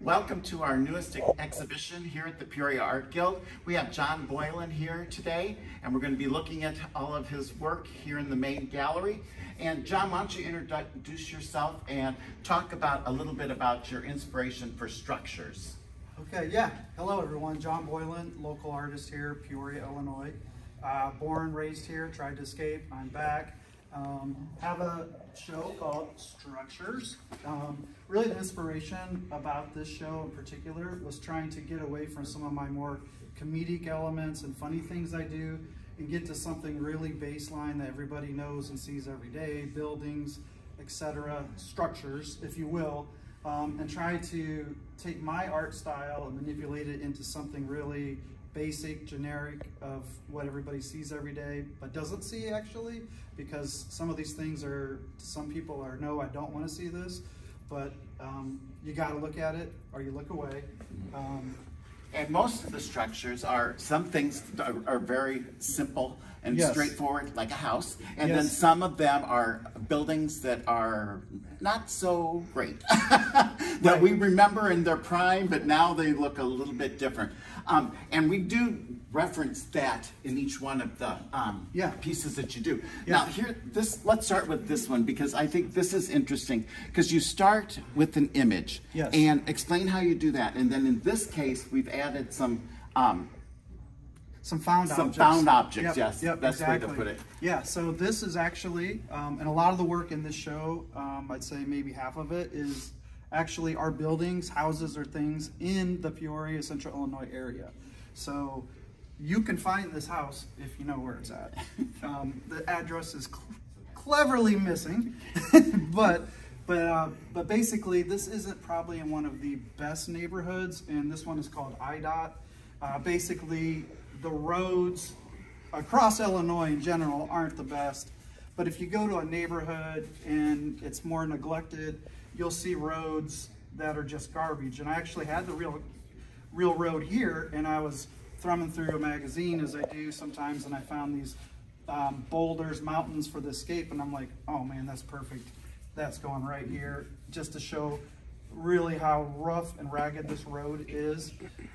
Welcome to our newest ex- exhibition here at the Peoria Art Guild. We have John Boylan here today, and we're going to be looking at all of his work here in the main gallery. And John, why don't you introduce yourself and talk about a little bit about your inspiration for structures? Okay, yeah. Hello, everyone. John Boylan, local artist here, Peoria, Illinois. Uh, born, raised here, tried to escape. I'm back. Um, have a show called Structures. Um, really, the inspiration about this show in particular was trying to get away from some of my more comedic elements and funny things I do and get to something really baseline that everybody knows and sees every day buildings, etc., structures, if you will. Um, and try to take my art style and manipulate it into something really basic, generic of what everybody sees every day, but doesn't see actually, because some of these things are, some people are, no, I don't want to see this, but um, you got to look at it or you look away. Um, and most of the structures are, some things are, are very simple and yes. straightforward, like a house. And yes. then some of them are buildings that are not so great, that right. we remember in their prime, but now they look a little bit different. Um, and we do reference that in each one of the um, yeah. pieces that you do. Yeah. Now here, this let's start with this one because I think this is interesting because you start with an image yes. and explain how you do that. And then in this case, we've added some um, some found some objects. found objects. Yep, yes, yep, best exactly. way to put it. Yeah. So this is actually, um, and a lot of the work in this show, um, I'd say maybe half of it is actually our buildings, houses, or things in the Peoria, Central Illinois area. So you can find this house if you know where it's at. Um, the address is cl cleverly missing, but but uh, but basically this isn't probably in one of the best neighborhoods, and this one is called IDOT. Uh, basically, the roads across Illinois in general aren't the best, but if you go to a neighborhood and it's more neglected, you'll see roads that are just garbage. And I actually had the real, real road here, and I was thumbing through a magazine as I do sometimes, and I found these um, boulders, mountains for the escape, and I'm like, oh man, that's perfect. That's going right here, just to show really how rough and ragged this road is.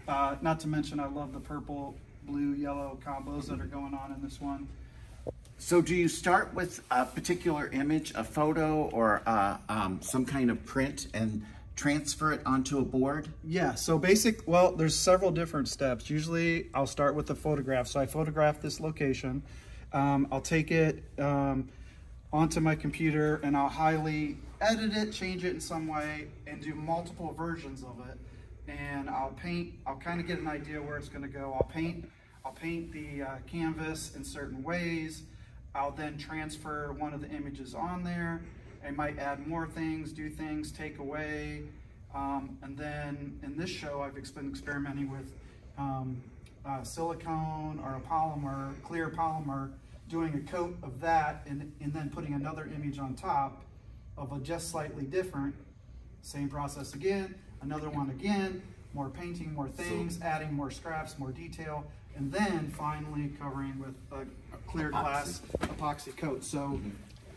Uh, not to mention, I love the purple, blue, yellow combos that are going on in this one. So do you start with a particular image, a photo, or uh, um, some kind of print and transfer it onto a board? Yeah, so basic, well, there's several different steps. Usually I'll start with the photograph. So I photograph this location. Um, I'll take it um, onto my computer and I'll highly edit it, change it in some way, and do multiple versions of it. And I'll paint, I'll kind of get an idea where it's gonna go. I'll paint, I'll paint the uh, canvas in certain ways. I'll then transfer one of the images on there. I might add more things, do things, take away. Um, and then in this show, I've been experimenting with um, uh, silicone or a polymer, clear polymer, doing a coat of that and, and then putting another image on top of a just slightly different. Same process again, another one again, more painting, more things, adding more scraps, more detail, and then finally covering with a, clear glass epoxy coat. So mm -hmm.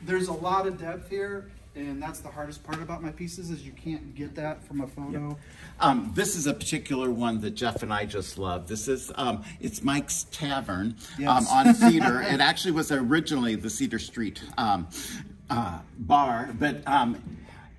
there's a lot of depth here and that's the hardest part about my pieces is you can't get that from a photo. Yep. Um, this is a particular one that Jeff and I just love. This is, um, it's Mike's Tavern yes. um, on Cedar. it actually was originally the Cedar Street um, uh, bar, but um,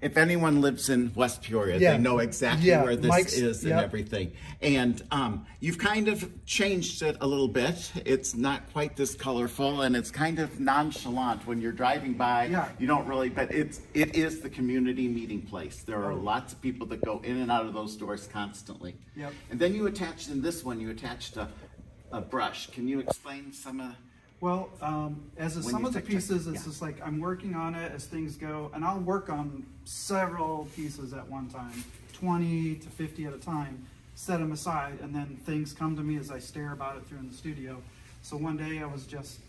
if anyone lives in West Peoria, yeah. they know exactly yeah. where this Mike's, is and yep. everything. And um, you've kind of changed it a little bit. It's not quite this colorful, and it's kind of nonchalant when you're driving by. Yeah. You don't really, but it's it is the community meeting place. There are oh. lots of people that go in and out of those doors constantly. Yep. And then you attached in this one, you attached a, a brush. Can you explain some of well, um, as a, some of the pieces, it's yeah. just like I'm working on it as things go, and I'll work on several pieces at one time, 20 to 50 at a time, set them aside, and then things come to me as I stare about it through in the studio. So one day I was just,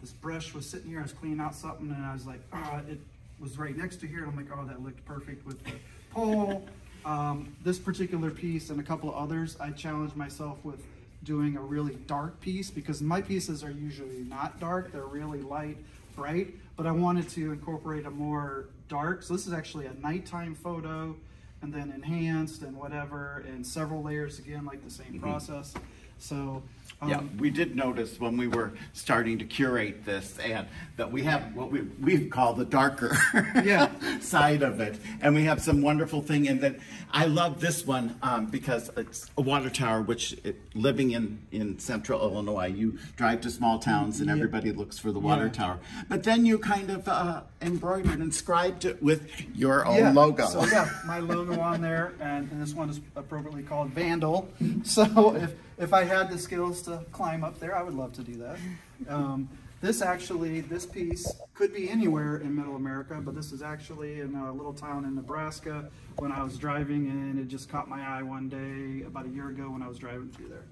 this brush was sitting here, I was cleaning out something, and I was like, oh, it was right next to here. I'm like, oh, that looked perfect with the pole. Um, this particular piece and a couple of others, I challenged myself with doing a really dark piece because my pieces are usually not dark, they're really light, bright, but I wanted to incorporate a more dark. So this is actually a nighttime photo and then enhanced and whatever, and several layers again, like the same mm-hmm. process. So, Yeah, um, we did notice when we were starting to curate this and that we have what we we call the darker Yeah. side of it, and we have some wonderful thing. And then I love this one um, because it's a water tower. Which it, living in in central Illinois, you drive to small towns and Yeah. everybody looks for the water Yeah. tower. But then you kind of uh, embroidered and inscribed it with your own yeah, logo. So yeah, my logo on there, and, and this one is appropriately called Vandal. So if if I had the skills to climb up there, I would love to do that. Um, this actually, this piece could be anywhere in Middle America, but this is actually in a little town in Nebraska. When I was driving, and it just caught my eye one day about a year ago when I was driving through there.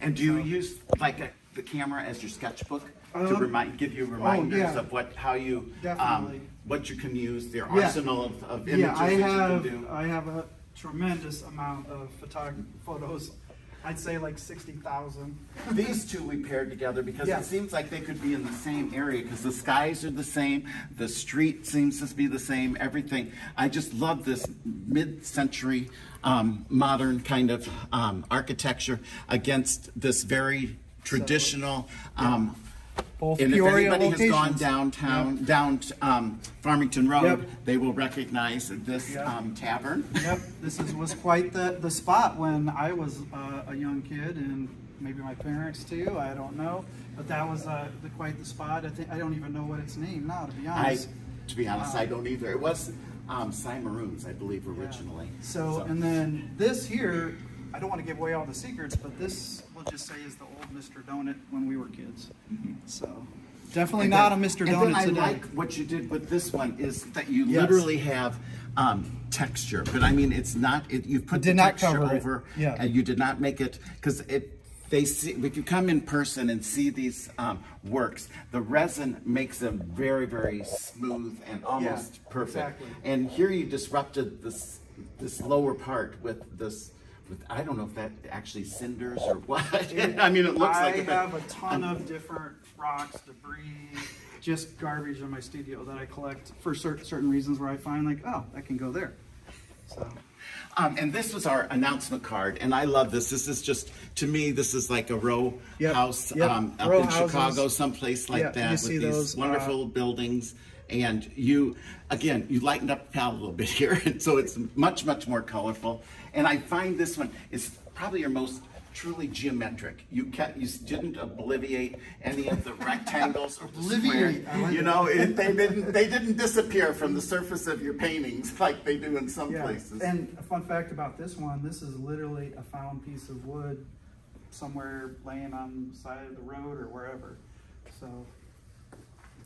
And do you use like a, the camera as your sketchbook to Um, remind, give you reminders yeah. of what, how you, um, what you can use, your Yeah. arsenal of, of Yeah, I that have you can do? I have a tremendous amount of photog- photos. I'd say like sixty thousand. These two we paired together because Yeah. it seems like they could be in the same area because the skies are the same, the street seems to be the same, everything. I just love this mid-century um, modern kind of um, architecture against this very traditional. Um, Both And if Peoria anybody has gone locations. downtown, down um, Farmington Road, Yep. they will recognize this Yep. um, tavern. Yep, this is, was quite the, the spot when I was uh, a young kid and maybe my parents too, I don't know. But that was uh, the, quite the spot. I think, I don't even know what it's named now, to be I, honest. to be honest, I don't either. It was um, Cy Maroons, I believe, originally. So, and then this here, I don't want to give away all the secrets, but this, we'll just say is the Mr. Donut when we were kids. So, definitely And not then- a Mr. And then Donut I today. like what you did with this one is that you Yes. literally have um, texture, but I mean it's not. It, you put did the not texture cover it. over, Yeah. and you did not make it because it. They see if you come in person and see these um, works, the resin makes them very, very smooth and almost perfect. exactly. And here you disrupted this this lower part with this. With, I don't know if that actually cinders or what. I mean, it looks I like it, but- have a ton of different rocks, debris, just garbage in my studio that I collect for cer- certain reasons where I find like, oh, that can go there. So, Um, and this was our announcement card, and I love this. This is just, to me, this is like a row Yep, house yep, um, up row in houses. Chicago, someplace like you that, with these those, uh, wonderful buildings. And you, again, you lightened up the palette a little bit here, and so it's much, much more colorful. And I find this one is probably your most truly geometric. You kept, you didn't obliviate any of the rectangles or the Obliviate, squares. You know, it, they didn't, they didn't disappear from the surface of your paintings like they do in some yeah. places. And a fun fact about this one, this is literally a found piece of wood somewhere laying on the side of the road or wherever. So,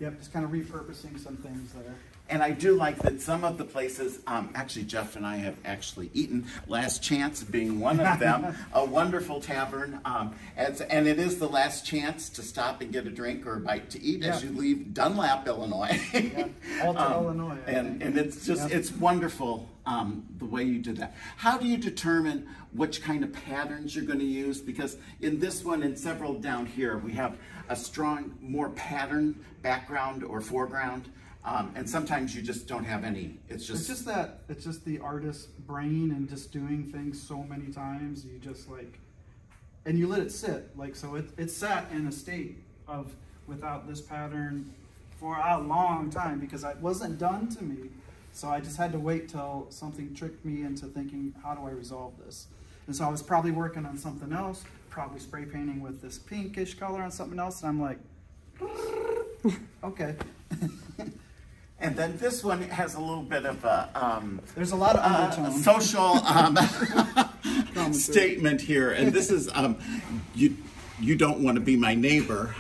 yep, just kind of repurposing some things there. And I do like that some of the places, um, actually Jeff and I have actually eaten, Last Chance being one of them, a wonderful tavern. Um, and, and it is the last chance to stop and get a drink or a bite to eat as you leave Dunlap, Illinois. Yeah, Alta, Um, Illinois. I And, think. and it's just, Yep. it's wonderful um, the way you did that. How do you determine which kind of patterns you're going to use? Because in this one and several down here, we have a strong, more pattern background or foreground. Um, and sometimes you just don't have any. It's just, It's just that it's just the artist's brain and just doing things so many times. You just like, and you let it sit. Like so, it it sat in a state of without this pattern for a long time because it wasn't done to me. So I just had to wait till something tricked me into thinking, how do I resolve this? And so I was probably working on something else, probably spray painting with this pinkish color on something else, and I'm like, okay. and then this one has a little bit of a um, There's a lot of uh, social um, statement here, and this is um, you. You don't want to be my neighbor.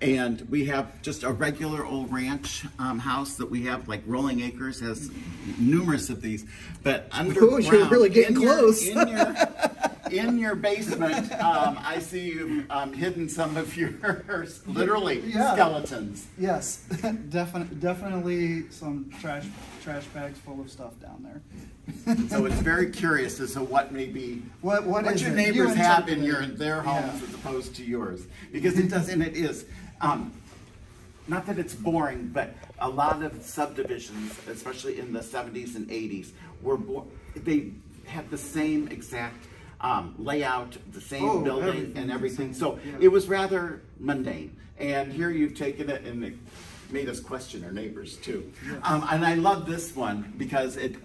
And we have just a regular old ranch um, house that we have, like Rolling Acres has numerous of these. But underground, you're really getting in your- close. in your in your basement, um, I see you've um, hidden some of your literally Yeah. skeletons. Yes, definitely, definitely some trash trash bags full of stuff down there. So it's very curious as to what may be What what, your neighbors You have in your their homes Yeah. as opposed to yours because it does and it is um, not that it's boring, but a lot of subdivisions, especially in the 70s and 80s, were they had the same exact um, layout, the same Oh, building, and everything. So yeah. it was rather mundane. And here you've taken it and it made us question our neighbors too. Um, and I love this one because it,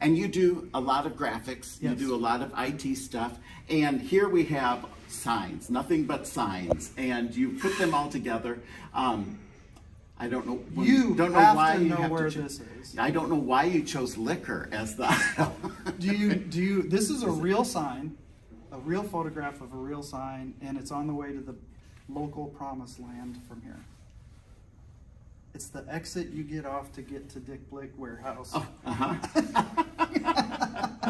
and you do a lot of graphics, you do a lot of IT stuff, and here we have signs, nothing but signs, and you put them all together. Um, I don't know. You don't know why you know have where to this is. I don't know why you chose liquor as the. Do you do you? This is a real sign, a real photograph of a real sign, and it's on the way to the local promised land from here. It's the exit you get off to get to Dick Blick Warehouse.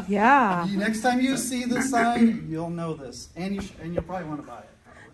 Yeah. Next time you see this sign, you'll know this, and you sh- and you'll probably want to buy it. Probably.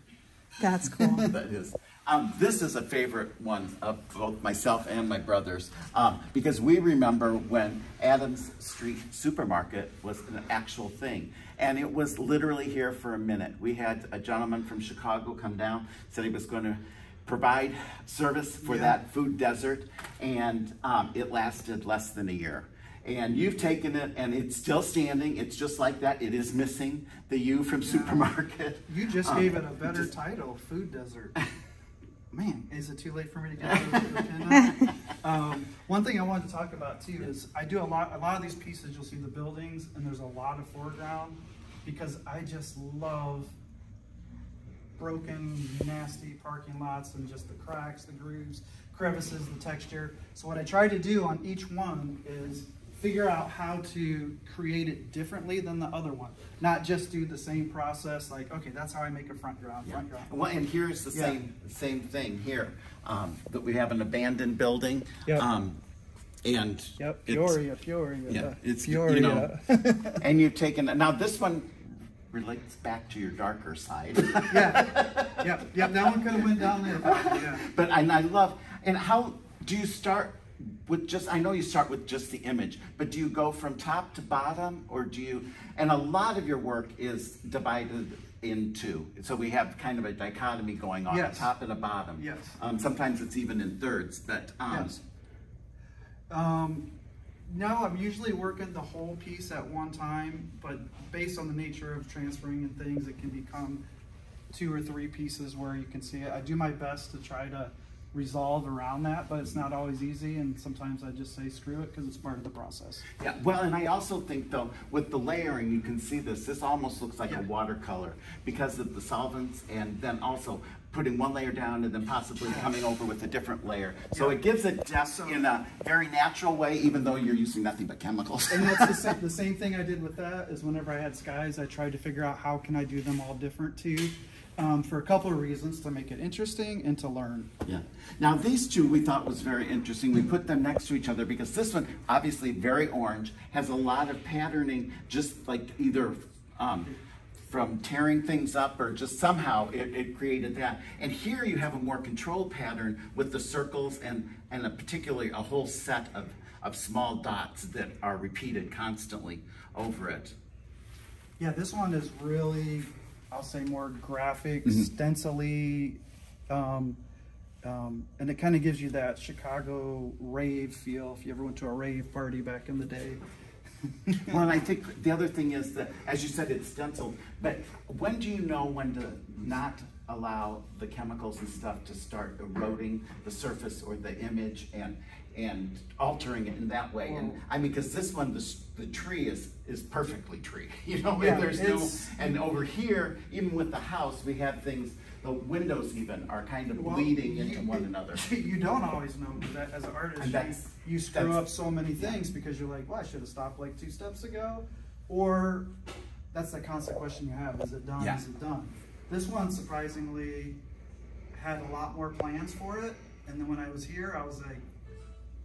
That's cool. that is. Um, this is a favorite one of both myself and my brothers um, because we remember when Adams Street Supermarket was an actual thing. And it was literally here for a minute. We had a gentleman from Chicago come down, said he was going to provide service for Yeah. that food desert, and um, it lasted less than a year. And you've taken it, and it's still standing. It's just like that. It is missing the U from supermarket. You just Um, gave it a better just- title, Food Desert. Man, is it too late for me to get the pin? Um, one thing I wanted to talk about too is I do a lot. A lot of these pieces, you'll see the buildings, and there's a lot of foreground because I just love broken, nasty parking lots and just the cracks, the grooves, crevices, the texture. So what I try to do on each one is figure out how to create it differently than the other one. Not just do the same process like, okay, that's how I make a front ground, front ground. Well, and here's the Yeah. same same thing here. Um, that we have an abandoned building. Yep. Um, and Yep, it's- Peoria, Peoria. Yeah, it's Peoria. you know, and you've taken now this one relates back to your darker side. yeah, yep, yep. That one could have went down there. Yeah. but and I love and how do you start with just I know you start with just the image, but do you go from top to bottom or do you and a lot of your work is divided into so we have kind of a dichotomy going on Yes. a top and a bottom. Yes. Um, sometimes it's even in thirds, but um, Yes. Um, no, I'm usually working the whole piece at one time, but based on the nature of transferring and things, it can become two or three pieces where you can see it. I do my best to try to resolve around that, but it's not always easy, and sometimes I just say screw it because it's part of the process. Yeah, well, and I also think though, with the layering, you can see this, this almost looks like Yeah. a watercolor because of the solvents and then also putting one layer down and then possibly coming over with a different layer. So Yeah. it gives it depth in a very natural way, even though you're using nothing but chemicals. And that's the same, the same thing I did with that is whenever I had skies, I tried to figure out how can I do them all different too, um, for a couple of reasons, to make it interesting and to learn. Yeah. Now these two we thought was very interesting. We put them next to each other because this one, obviously very orange, has a lot of patterning, just like either um, from tearing things up or just somehow it, it created that. And here you have a more controlled pattern with the circles and and a particularly a whole set of of small dots that are repeated constantly over it. Yeah, this one is really, I'll say more graphic, Mm-hmm. stencily, um, um, and it kind of gives you that Chicago rave feel if you ever went to a rave party back in the day. Well, and I think the other thing is that, as you said, it's stenciled, but when do you know when to not allow the chemicals and stuff to start eroding the surface or the image and and altering it in that way? And I mean, because this one, the, the tree is is perfectly tree, you know. Yeah, and there's no, and over here, even with the house, we have things. The windows even are kind of Well, bleeding into you- one another. You don't always know because that, as an artist, you, you screw up so many things because you're like, well, I should have stopped like two steps ago, or that's the constant question you have: Is it done? Yeah. Is it done? This one surprisingly had a lot more plans for it, and then when I was here, I was like,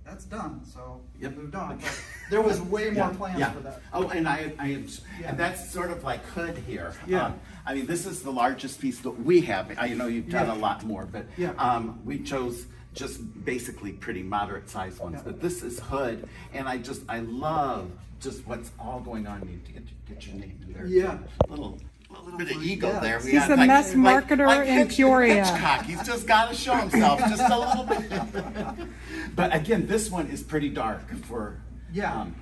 that's done. So Yep. we moved on. But there was way more plans yeah. for that. Oh, and I, I am, Yeah. and that's sort of like hood here. Yeah. Um, I mean, this is the largest piece that we have. I know you've done Yeah. a lot more, but Yeah. um, we chose just basically pretty moderate sized ones. Yeah. But this is hood, and I just I love just what's all going on. You need to get get your name in there. Yeah. Little a little bit of ego Yeah. there. We He's a like- mess like- marketer like in Hitch- Peoria. Hitchcock. He's just got to show himself just a little bit. but again, this one is pretty dark for. Yeah. um,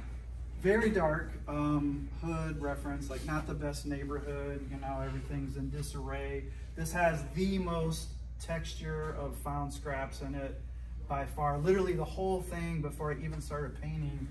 very dark um, hood reference, like not the best neighborhood. You know, everything's in disarray. This has the most texture of found scraps in it by far. Literally, the whole thing before I even started painting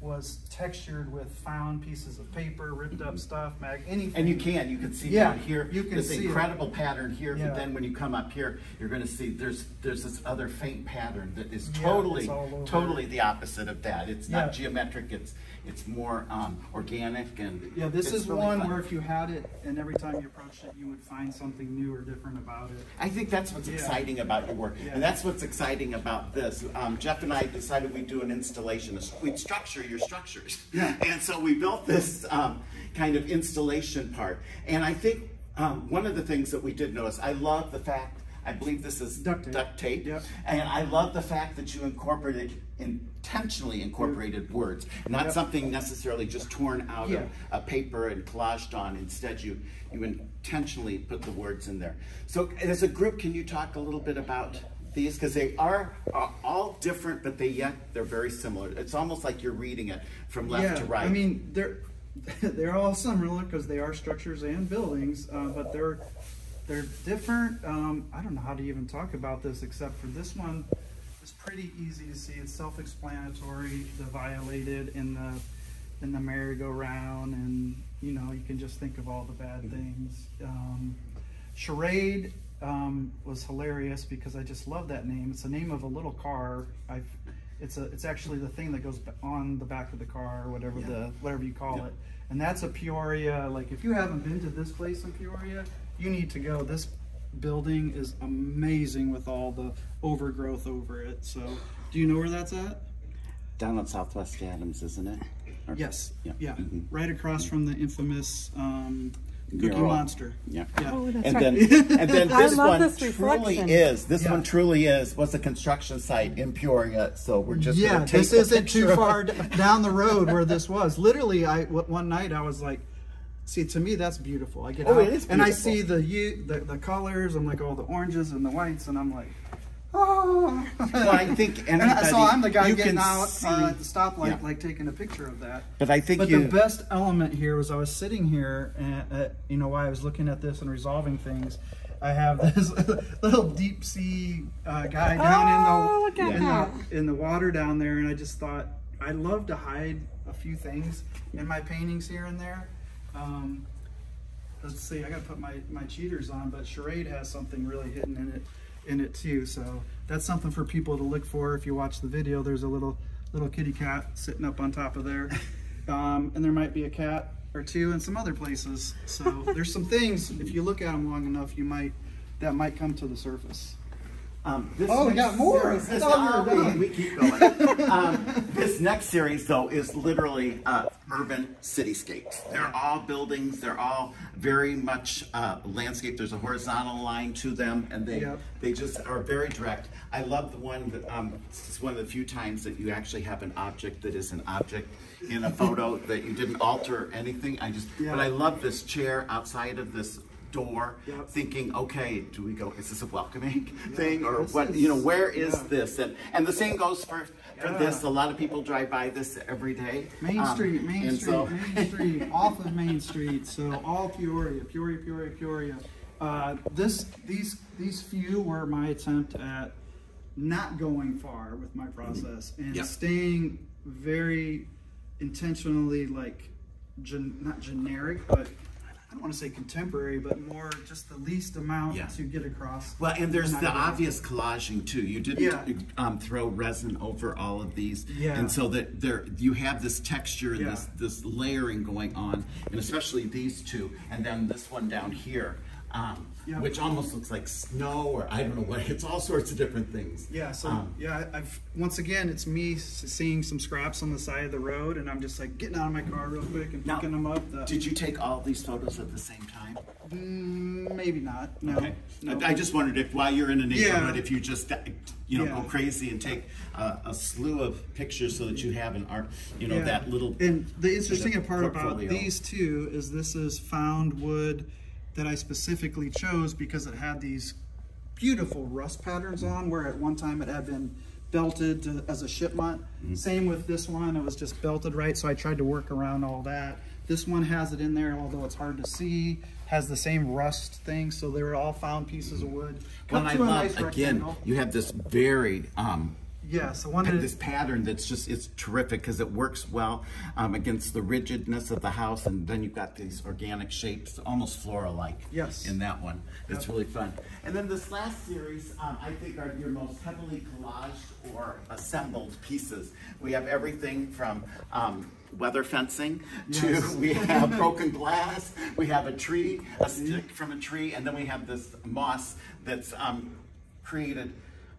was textured with found pieces of paper, ripped up stuff, mag, anything. And you can, you can see Yeah, down here, you can this see it. incredible pattern here, Yeah. but then when you come up here, you're gonna see there's, there's this other faint pattern that is totally, over. totally the opposite of that. It's not Yeah. geometric, it's, it's more, um, organic and. Yeah, this is really one fun. where if you had it and every time you approached it, you would find something new or different about it. I think that's what's Yeah. exciting about your work, Yeah. and that's what's exciting about this. Um, Jeff and I decided we'd do an installation. We'd structure your structures, Yeah. and so we built this um, kind of installation part. And I think um, one of the things that we did notice, I love the fact. I believe this is Duct tape. tape, Yep. and I love the fact that you incorporated intentionally incorporated words, not Yep. something necessarily just torn out Yeah. of a paper and collaged on. Instead, you you intentionally put the words in there. So, as a group, can you talk a little bit about these because they are, are all different, but they yet they're very similar. It's almost like you're reading it from left to right. I mean, they're they're all similar because they are structures and buildings, uh, but they're they're different. Um, I don't know how to even talk about this except for this one. It's pretty easy to see. It's self-explanatory. The violated in the in the merry-go-round, and you know you can just think of all the bad things. Um, Charade um, was hilarious because I just love that name. It's the name of a little car. I've, it's a, it's actually the thing that goes on the back of the car or whatever the, whatever you call Yeah. it. And that's a Peoria. Like if you haven't been to this place in Peoria, you need to go. This building is amazing with all the overgrowth over it. So, do you know where that's at? Down on Southwest Adams, isn't it? Or- Yes. Yeah. Yeah. Mhm. Right across from the infamous um, Cookie Mural. Monster. Yeah. Yeah. Oh, that's and right. then, and then this one this truly reflection. is. This Yeah. one truly is. Was a construction site in Peoria, so we're just yeah, take this the isn't picture too far down the road where this was. Literally, I one night I was like, "See, to me that's beautiful." I get Oh, out it is and I see the, u- the the colors. I'm like, all the oranges and the whites, and I'm like, "Oh." Well, I think And I- so I'm the guy getting out see- uh, at the stoplight, Yeah. like taking a picture of that. But I think But you. the best element here was I was sitting here, and uh, you know, while I was looking at this and resolving things, I have this little deep sea uh, guy down Oh, in look at the in, the in the water down there, and I just thought I'd love to hide a few things in my paintings here and there. Um, let's see, I got to put my my cheaters on, but charade has something really hidden in it in it too. So that's something for people to look for. If you watch the video, there's a little little kitty cat sitting up on top of there, um, and there might be a cat or two in some other places. So there's some things if you look at them long enough, you might that might come to the surface. Um, this Oh, we got more. this- we oh, keep going. um, this next series, though, is literally uh, urban cityscapes. They're all buildings. They're all very much uh, landscape. There's a horizontal line to them, and they Yep. they just are very direct. I love the one that um, this is one of the few times that you actually have an object that is an object in a photo that you didn't alter anything. I just, Yeah. but I love this chair outside of this door Yep. thinking okay do we go is this a welcoming thing or this what is- you know where is yeah. this and and the same goes for for Yeah. this a lot of people drive by this every day Main Um, Street, Main Street, so- Main Street, off of Main Street. So all Peoria, Peoria, Peoria, Peoria. Uh, this, these, these few were my attempt at not going far with my process and Yep. staying very intentionally like, gen, not generic, but I don't want to say contemporary, but more just the least amount Yeah. to get across. well and there's the obvious collaging too you didn't Yeah. um, throw resin over all of these Yeah. and so that there you have this texture and this this layering going on and especially these two and then this one down here um, Which almost looks like snow or I don't know what it's all sorts of different things Yeah, so Um, yeah, I've once again it's me seeing some scraps on the side of the road, and I'm just like getting out of my car real quick and Now, picking them up. The, Did you take all these photos at the same time? Mm, maybe not. No. Okay. no. I I just wondered if while you're in a neighborhood, Yeah. if you just, uh, you know, go crazy and take uh, a slew of pictures so that you have an art, you know, Yeah. that little. And the interesting part about these two is this is found wood that I specifically chose because it had these beautiful rust patterns on where at one time it had been belted to, as a shipment. Mm-hmm. Same with this one, it was just belted right, so I tried to work around all that. This one has it in there, although it's hard to see, has the same rust thing, so they were all found pieces of wood. Well, and I love, nice again, you have this very, um, Yes, I wanted this pattern that's just, it's terrific because it works well um, against the rigidness of the house. And then you've got these organic shapes, almost floral-like. Yes. In that one. It's really fun. And then this last series, um, I think are your most heavily collaged or assembled pieces. We have everything from um, weather fencing Yes. to we have broken glass, we have a tree, a stick from a tree, and then we have this moss that's um, created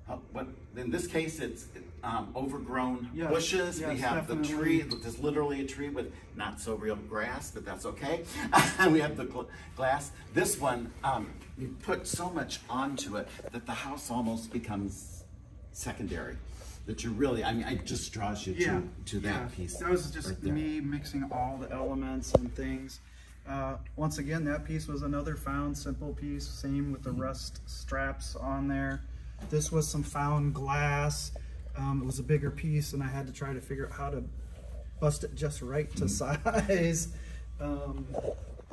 uh, what in this case it's um, overgrown Yes, bushes. we yes, have the definitely. tree. There's literally a tree with not so real grass, but that's okay. And we have the gl- glass. This one, um, you put so much onto it that the house almost becomes secondary. That you really, I mean, it just draws you yeah, to to that yeah. piece. That was just right me mixing all the elements and things. Uh, once again, that piece was another found simple piece. Same with the rust straps on there. This was some found glass. Um, it was a bigger piece, and I had to try to figure out how to bust it just right to size. Um,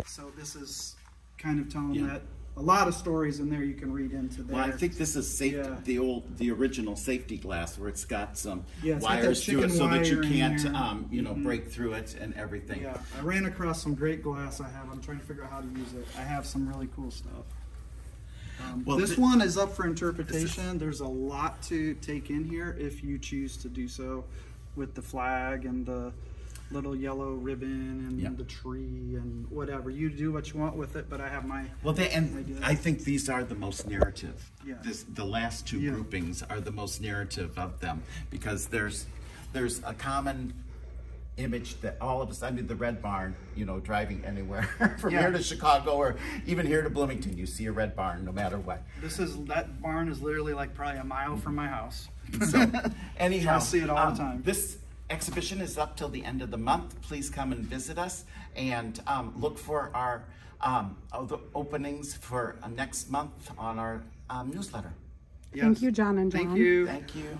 so this is kind of telling Yeah. that a lot of stories in there you can read into there. Well, I think this is safe, Yeah. the old, the original safety glass where it's got some Yeah, it's got that wires through it so that you can't. Mm-hmm. um, you know, break through it and everything. Yeah, I ran across some great glass I have. I'm trying to figure out how to use it. I have some really cool stuff. Um, Well, this thi- one is up for interpretation. There's a lot to take in here if you choose to do so with the flag and the little yellow ribbon and Yeah. the tree and whatever. You do what you want with it, but I have my. Well, they, and idea. I think these are the most narrative. Yeah. This, the last two Yeah. groupings are the most narrative of them because there's there's a common image that all of us. I mean, the Red Barn. You know, driving anywhere from Yeah. here to Chicago or even here to Bloomington, you see a Red Barn no matter what. This is that barn is literally like probably a mile from my house. So, anyhow, I see it all the um, time. This exhibition is up till the end of the month. Please come and visit us and um, look for our um, other openings for uh, next month on our um, newsletter. Thank you, John and John. Thank you. Thank you.